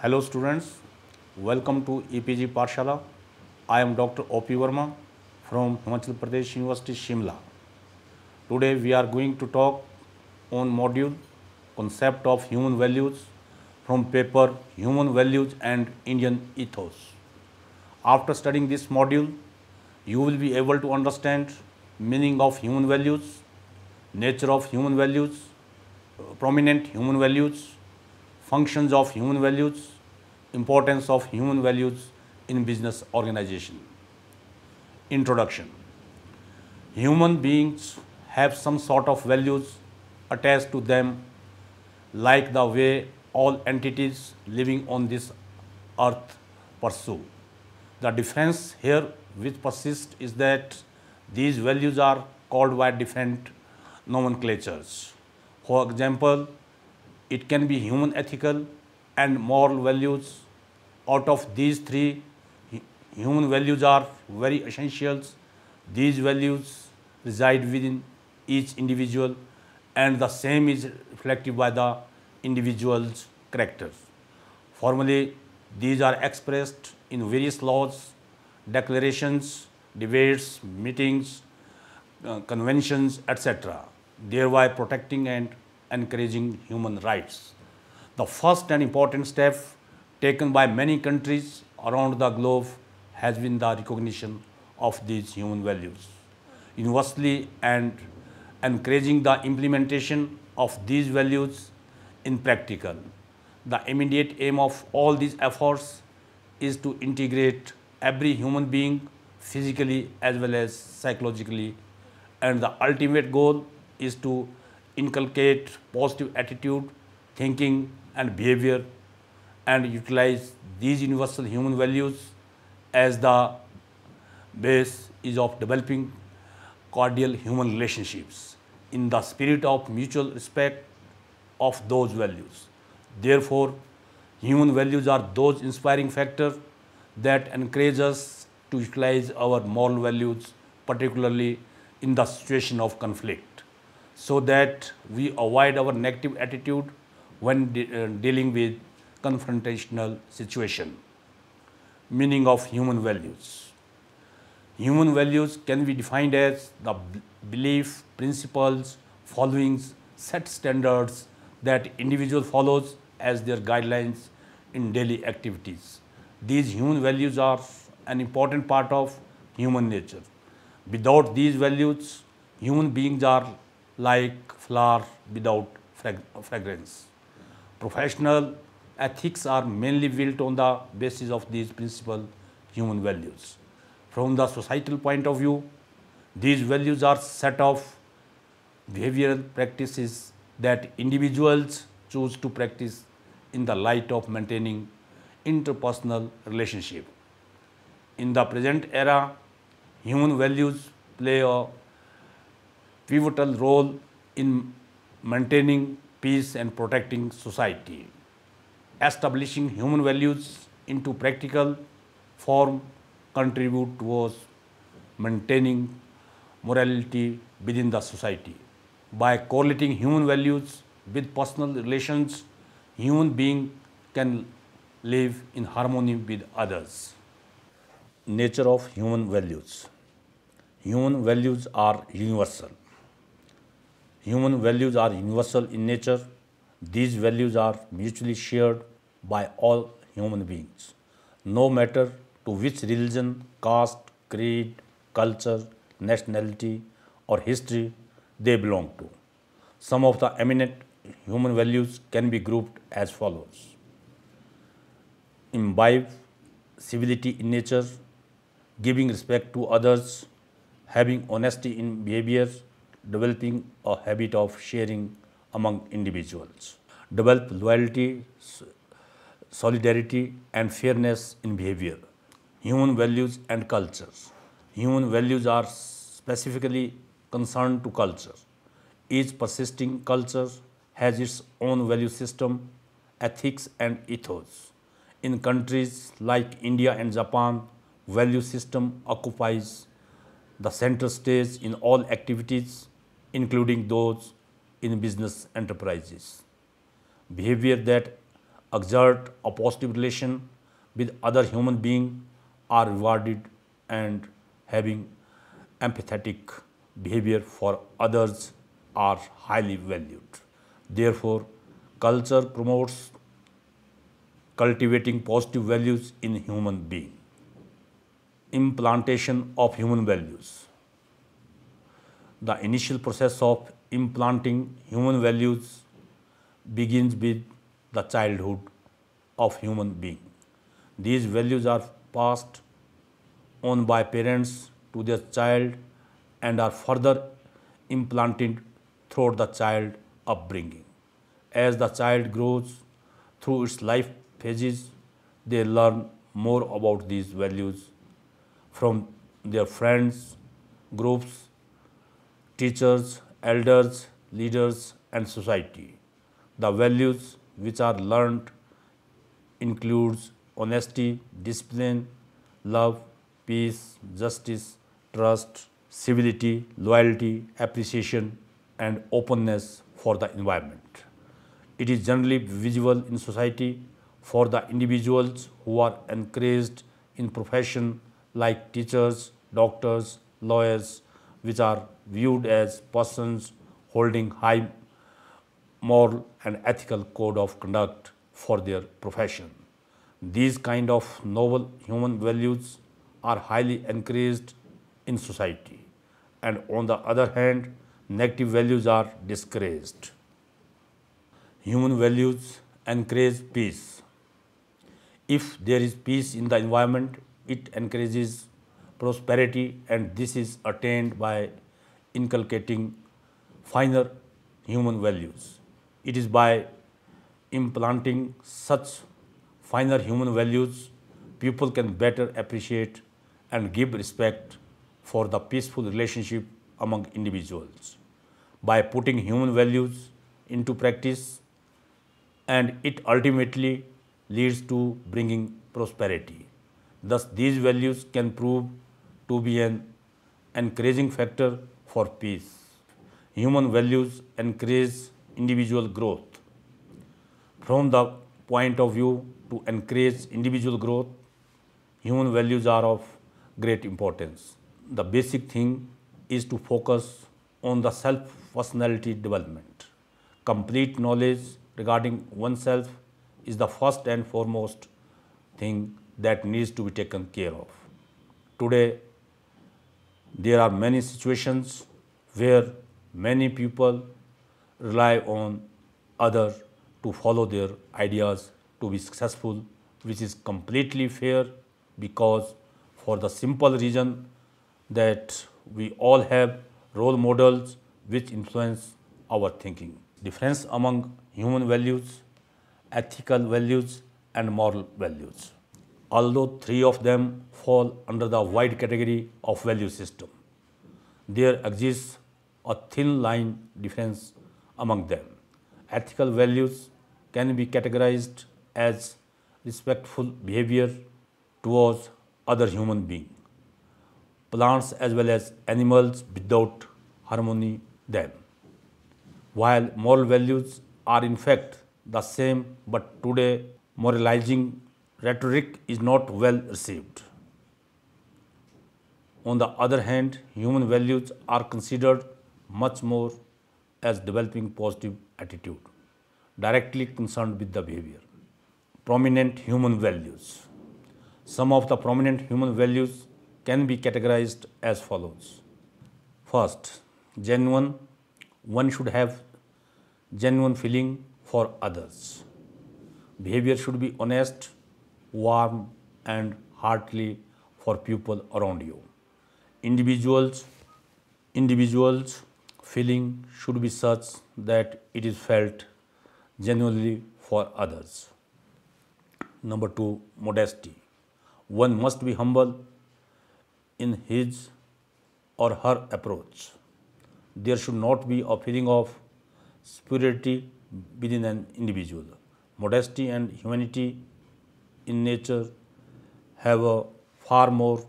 Hello students, welcome to e-PG Pathshala. I am Dr. O.P. Verma from Himachal Pradesh University, Shimla. Today we are going to talk on module concept of human values from paper Human Values and Indian Ethos. After studying this module, you will be able to understand meaning of human values, nature of human values, prominent human values, functions of human values, importance of human values in business organization. Introduction Human beings have some sort of values attached to them, like the way all entities living on this earth pursue. The difference here which persists is that these values are called by different nomenclatures. For example, it can be human ethical and moral values. Out of these three, human values are very essentials. These values reside within each individual and the same is reflected by the individual's character. Formally, these are expressed in various laws, declarations, debates, meetings, uh, conventions, etc., thereby protecting and encouraging human rights. The first and important step taken by many countries around the globe has been the recognition of these human values universally and encouraging the implementation of these values in practical. The immediate aim of all these efforts is to integrate every human being physically as well as psychologically and the ultimate goal is to inculcate positive attitude, thinking and behavior and utilize these universal human values as the base is of developing cordial human relationships in the spirit of mutual respect of those values. Therefore, human values are those inspiring factors that encourage us to utilize our moral values, particularly in the situation of conflict, so that we avoid our negative attitude when de- uh, dealing with confrontational situation. Meaning of human values. Human values can be defined as the belief, principles, followings, set standards that individual follows as their guidelines in daily activities. These human values are an important part of human nature. Without these values, human beings are like flower without fragrance. Professional ethics are mainly built on the basis of these principal human values. From the societal point of view, these values are set of behavioral practices that individuals choose to practice in the light of maintaining interpersonal relationship. In the present era, human values play a pivotal role in maintaining peace and protecting society. Establishing human values into practical form contribute towards maintaining morality within the society. By correlating human values with personal relations, human being can live in harmony with others. Nature of human values. Human values are universal. Human values are universal in nature. These values are mutually shared by all human beings, no matter to which religion, caste, creed, culture, nationality, or history they belong to. Some of the eminent human values can be grouped as follows imbibe civility in nature, giving respect to others, having honesty in behavior, developing a habit of sharing among individuals, develop loyalty, solidarity, and fairness in behavior, human values and cultures. Human values are specifically concerned to culture. Each persisting culture has its own value system, ethics, and ethos. In countries like India and Japan, value system occupies the center stage in all activities, including those in business enterprises. Behavior that exert a positive relation with other human beings are rewarded and having empathetic behavior for others are highly valued. Therefore, culture promotes cultivating positive values in human being. Implantation of human values. The initial process of implanting human values begins with the childhood of human being. These values are passed on by parents to their child and are further implanted throughout the child upbringing. As the child grows through its life phases, they learn more about these values from their friends, groups, teachers, elders, leaders, and society. The values which are learned includes honesty, discipline, love, peace, justice, trust, civility, loyalty, appreciation, and openness for the environment. It is generally visible in society for the individuals who are encouraged in profession like teachers, doctors, lawyers, which are viewed as persons holding high moral and ethical code of conduct for their profession. These kind of noble human values are highly encouraged in society and on the other hand negative values are discouraged. Human values encourage peace. If there is peace in the environment, it encourages prosperity and this is attained by inculcating finer human values. It is by implanting such finer human values, people can better appreciate and give respect for the peaceful relationship among individuals. By putting human values into practice, and it ultimately leads to bringing prosperity. Thus, these values can prove to be an encouraging factor for peace. Human values encourage individual growth. From the point of view to encourage individual growth, human values are of great importance. The basic thing is to focus on the self personality development. Complete knowledge regarding oneself is the first and foremost thing that needs to be taken care of. Today, there are many situations where many people rely on other to follow their ideas to be successful, which is completely fair because for the simple reason that we all have role models which influence our thinking. Difference among human values, ethical values and moral values. Although three of them fall under the wide category of value system, there exists a thin line difference among them. Ethical values can be categorized as respectful behavior towards other human beings plants as well as animals without harmony them. While moral values are in fact the same, but today moralizing rhetoric is not well received. On the other hand, human values are considered much more as developing positive attitude, directly concerned with the behavior. Prominent human values. Some of the prominent human values can be categorized as follows. First, genuine, one should have genuine feeling for others. Behavior should be honest, warm, and heartily for people around you. Individuals, individuals feeling should be such that it is felt genuinely for others. Number two, modesty. One must be humble in his or her approach. There should not be a feeling of superiority within an individual. Modesty and humanity in nature have a far more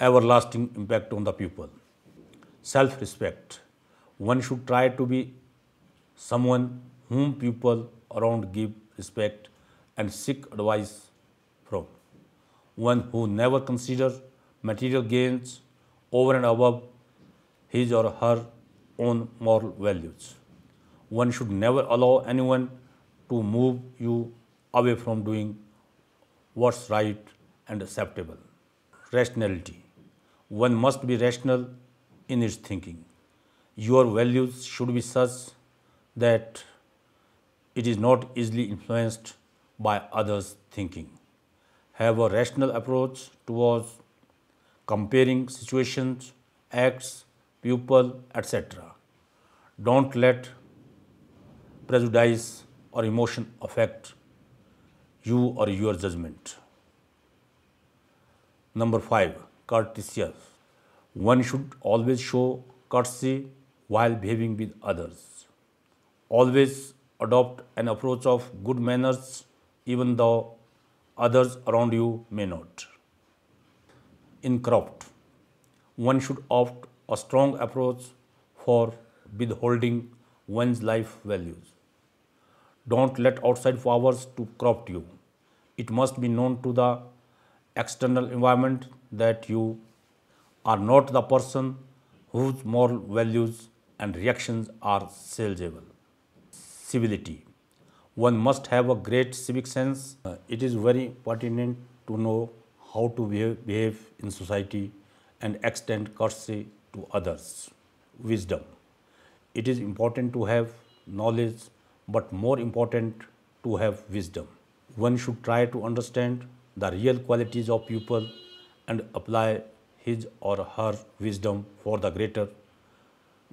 everlasting impact on the people. Self respect. One should try to be someone whom people around give respect and seek advice from. One who never considers material gains over and above his or her own moral values. One should never allow anyone to move you away from doing what's right and acceptable. Rationality. One must be rational in its thinking. Your values should be such that it is not easily influenced by others' thinking. Have a rational approach towards comparing situations, acts, people, etc. Don't let prejudice or emotion affect you or your judgment. Number 5. Courteous. One should always show courtesy while behaving with others. Always adopt an approach of good manners even though others around you may not. In Incorrupt. One should opt a strong approach for withholding one's life values. Don't let outside powers to corrupt you. It must be known to the external environment that you are not the person whose moral values and reactions are salvageable. Civility. One must have a great civic sense. Uh, it is very pertinent to know how to behave, behave in society and extend courtesy to others. Wisdom. It is important to have knowledge, but more important to have wisdom. One should try to understand the real qualities of people and apply his or her wisdom for the greater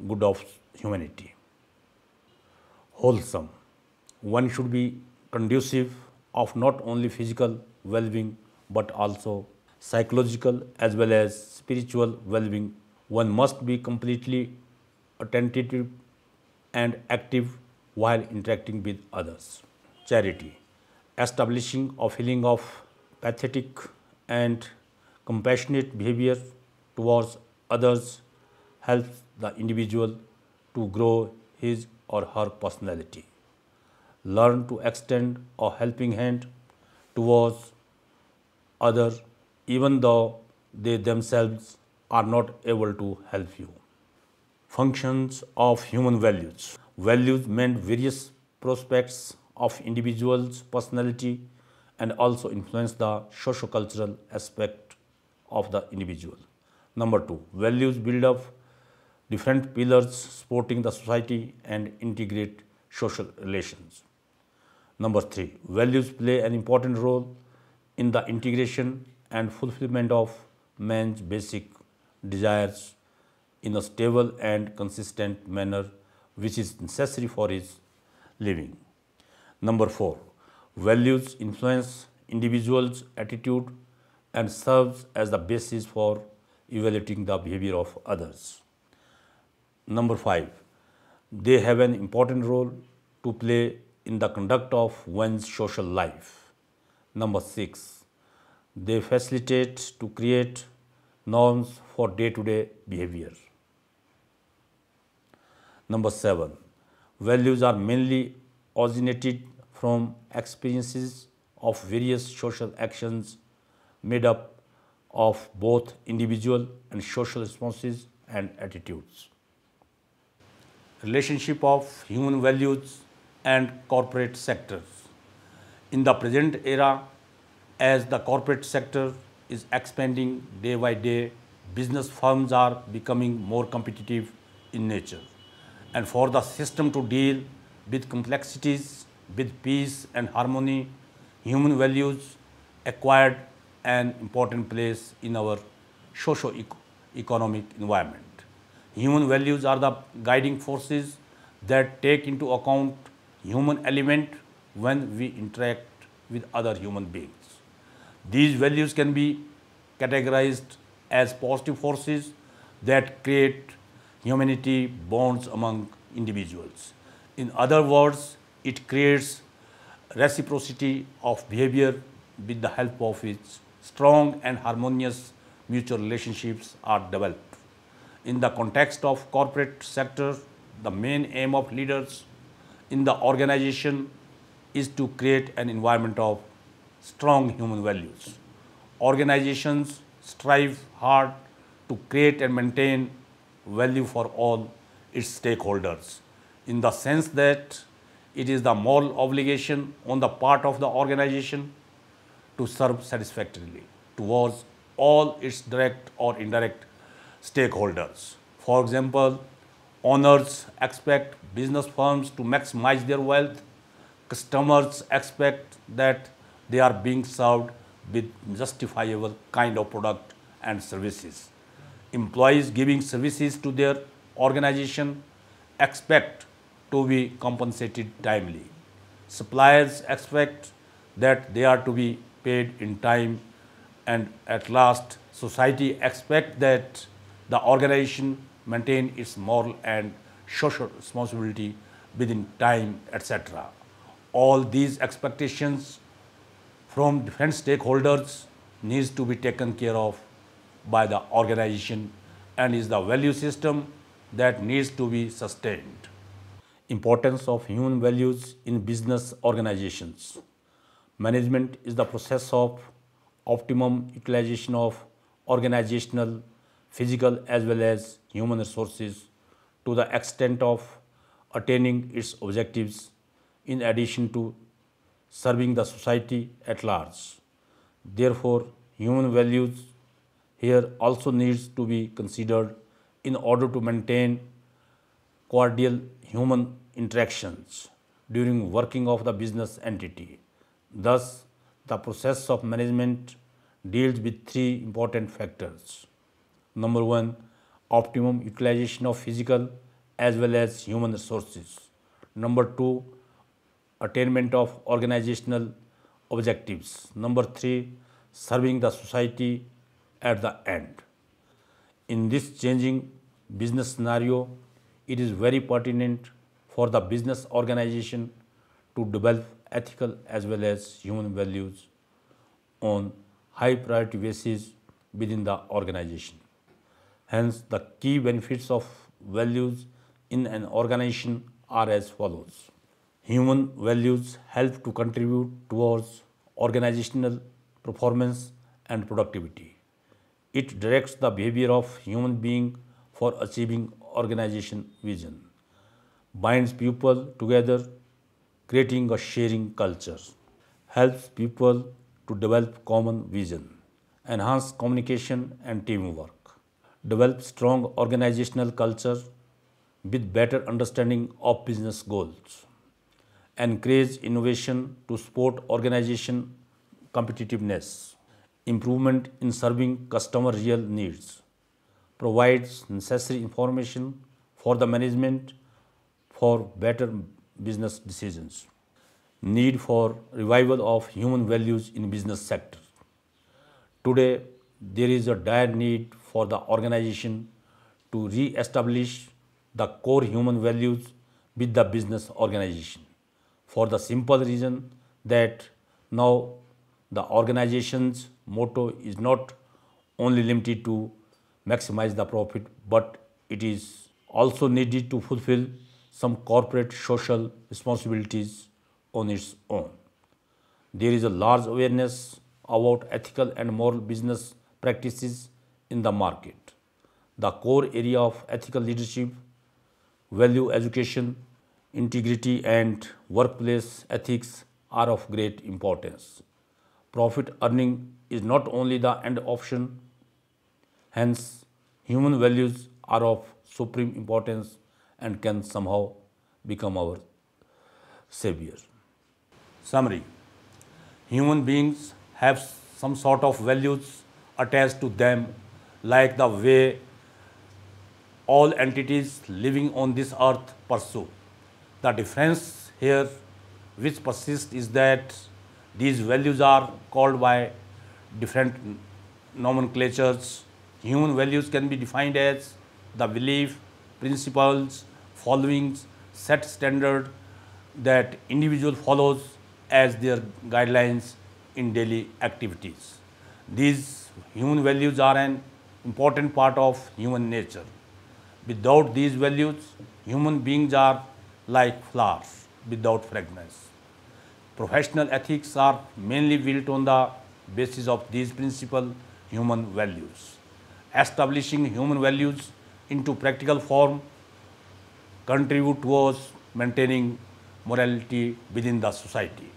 good of humanity. Wholesome. One should be conducive of not only physical well-being but also psychological as well as spiritual well-being. One must be completely attentive and active while interacting with others. Charity. Establishing a feeling of pathetic and compassionate behavior towards others helps the individual to grow his or her personality. Learn to extend a helping hand towards others even though they themselves are not able to help you. Functions of human values. Values meant various prospects of individuals' personality and also influence the socio-cultural aspect of the individual. Number two, values build up different pillars supporting the society and integrate social relations. Number three, values play an important role in the integration and fulfillment of man's basic desires in a stable and consistent manner which is necessary for his living. Number four, values influence individuals' attitude and serves as the basis for evaluating the behavior of others. Number five, they have an important role to play in the conduct of one's social life. Number six, they facilitate to create norms for day-to-day behavior. Number seven, values are mainly originated from experiences of various social actions made up of both individual and social responses and attitudes. Relationship of human values and corporate sectors. In the present era, as the corporate sector is expanding day by day, business firms are becoming more competitive in nature. And for the system to deal with complexities, with peace and harmony, human values acquired an important place in our socio-economic environment. Human values are the guiding forces that take into account human element when we interact with other human beings. These values can be categorized as positive forces that create humanity bonds among individuals. In other words, it creates reciprocity of behavior with the help of its strong and harmonious mutual relationships are developed. In the context of corporate sector, the main aim of leaders in the organization is to create an environment of strong human values. Organizations strive hard to create and maintain value for all its stakeholders in the sense that it is the moral obligation on the part of the organization to serve satisfactorily towards all its direct or indirect stakeholders. For example, owners expect business firms to maximize their wealth. Customers expect that they are being served with justifiable kind of product and services. Employees giving services to their organization expect to be compensated timely. Suppliers expect that they are to be paid in time and at last society expect that the organization maintain its moral and social responsibility within time, etc. All these expectations from different stakeholders needs to be taken care of by the organization and is the value system that needs to be sustained. Importance of human values in business organizations. Management is the process of optimum utilization of organizational, physical as well as human resources to the extent of attaining its objectives in addition to serving the society at large. Therefore, human values here also needs to be considered in order to maintain cordial human interactions during working of the business entity. Thus, the process of management deals with three important factors. Number one, optimum utilization of physical as well as human resources. Number two, attainment of organizational objectives. Number three, serving the society at the end. In this changing business scenario, it is very pertinent for the business organization to develop ethical as well as human values on high priority basis within the organization. Hence, the key benefits of values in an organization are as follows. Human values help to contribute towards organizational performance and productivity. It directs the behavior of human being for achieving organization vision, binds people together, creating a sharing culture, helps people to develop common vision, enhance communication and teamwork, develop strong organizational culture with better understanding of business goals, encourage innovation to support organization competitiveness, improvement in serving customer real needs, provides necessary information for the management for better business decisions. Need for revival of human values in business sector. Today, there is a dire need for the organization to re-establish the core human values with the business organization for the simple reason that now the organization's motto is not only limited to maximize the profit, but it is also needed to fulfill some corporate social responsibilities on its own. There is a large awareness about ethical and moral business practices in the market. The core area of ethical leadership, value education, integrity and workplace ethics are of great importance. Profit earning is not only the end option Hence, human values are of supreme importance and can somehow become our savior. Summary Human beings have some sort of values attached to them, like the way all entities living on this earth pursue. The difference here which persists is that these values are called by different nomenclatures Human values can be defined as the belief, principles, followings, set standard that individual follows as their guidelines in daily activities. These human values are an important part of human nature. Without these values, human beings are like flowers without fragrance. Professional ethics are mainly built on the basis of these principal human values. Establishing human values into practical form contribute towards maintaining morality within the society.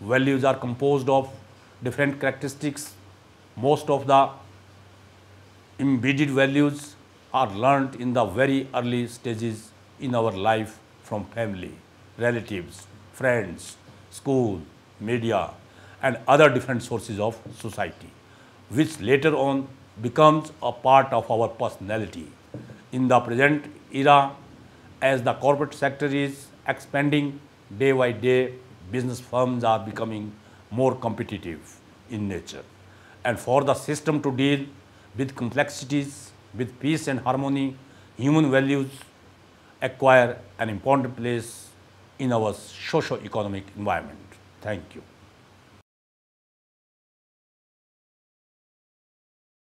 Values are composed of different characteristics. Most of the embedded values are learnt in the very early stages in our life from family, relatives, friends, school, media, and other different sources of society, which later on becomes a part of our personality. In the present era, as the corporate sector is expanding day by day, business firms are becoming more competitive in nature. And for the system to deal with complexities, with peace and harmony, human values acquire an important place in our socio-economic environment. Thank you.